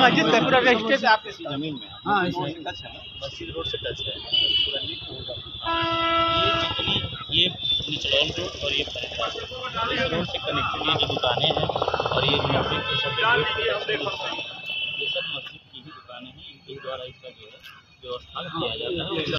मस्जिद का पूरा आपके ज़मीन में हाँ टच है मस्जिद रोड से टच है ये ये रोड और ये रोड से कनेक्टेड ये जो दुकानें हैं ये सब मस्जिद की ही दुकानें हैं इनके द्वारा इसका जो है व्यवस्था किया जाता है।